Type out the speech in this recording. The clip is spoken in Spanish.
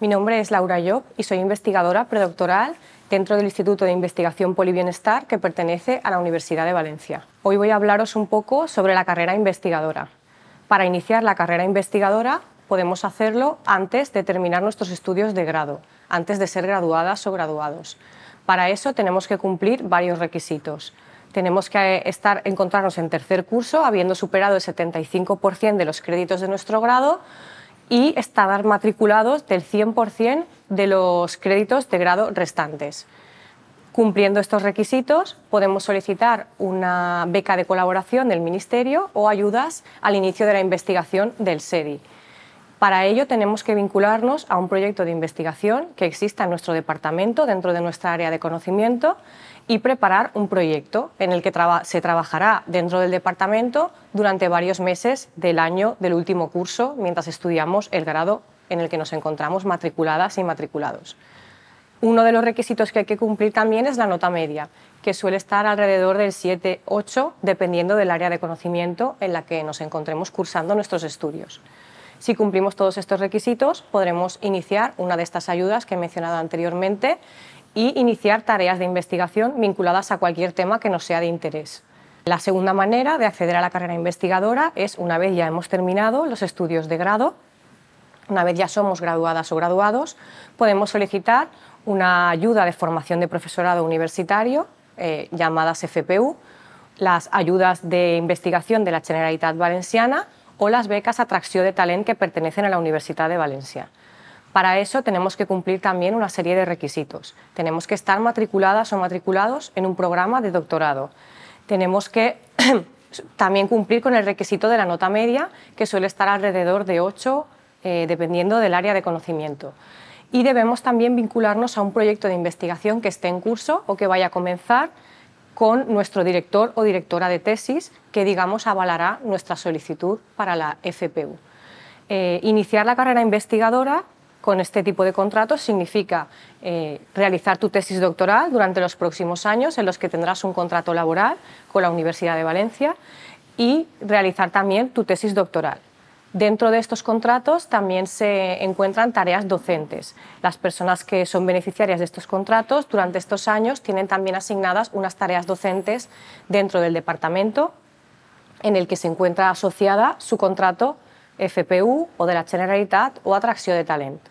Mi nombre es Laura Job y soy investigadora predoctoral dentro del Instituto de Investigación Polibienestar que pertenece a la Universidad de Valencia. Hoy voy a hablaros un poco sobre la carrera investigadora. Para iniciar la carrera investigadora podemos hacerlo antes de terminar nuestros estudios de grado, antes de ser graduadas o graduados. Para eso tenemos que cumplir varios requisitos. Tenemos que estar, encontrarnos en tercer curso habiendo superado el 75% de los créditos de nuestro grado y estar matriculados del 100% de los créditos de grado restantes. Cumpliendo estos requisitos, podemos solicitar una beca de colaboración del Ministerio o ayudas al inicio de la investigación del SEDI. Para ello tenemos que vincularnos a un proyecto de investigación que exista en nuestro departamento, dentro de nuestra área de conocimiento, y preparar un proyecto en el que se trabajará dentro del departamento durante varios meses del año del último curso, mientras estudiamos el grado en el que nos encontramos matriculadas y matriculados. Uno de los requisitos que hay que cumplir también es la nota media, que suele estar alrededor del 7-8, dependiendo del área de conocimiento en la que nos encontremos cursando nuestros estudios. Si cumplimos todos estos requisitos, podremos iniciar una de estas ayudas que he mencionado anteriormente y iniciar tareas de investigación vinculadas a cualquier tema que nos sea de interés. La segunda manera de acceder a la carrera investigadora es una vez ya hemos terminado los estudios de grado, una vez ya somos graduadas o graduados, podemos solicitar una ayuda de formación de profesorado universitario, eh, llamadas FPU, las ayudas de investigación de la Generalitat Valenciana o las becas Atracción de Talent que pertenecen a la Universidad de Valencia. Para eso tenemos que cumplir también una serie de requisitos. Tenemos que estar matriculadas o matriculados en un programa de doctorado. Tenemos que también cumplir con el requisito de la nota media, que suele estar alrededor de 8, eh, dependiendo del área de conocimiento y debemos también vincularnos a un proyecto de investigación que esté en curso o que vaya a comenzar con nuestro director o directora de tesis que, digamos, avalará nuestra solicitud para la FPU. Eh, iniciar la carrera investigadora con este tipo de contratos significa eh, realizar tu tesis doctoral durante los próximos años en los que tendrás un contrato laboral con la Universidad de Valencia y realizar también tu tesis doctoral. Dentro de estos contratos también se encuentran tareas docentes. Las personas que son beneficiarias de estos contratos durante estos años tienen también asignadas unas tareas docentes dentro del departamento en el que se encuentra asociada su contrato FPU o de la Generalitat o Atracción de Talento.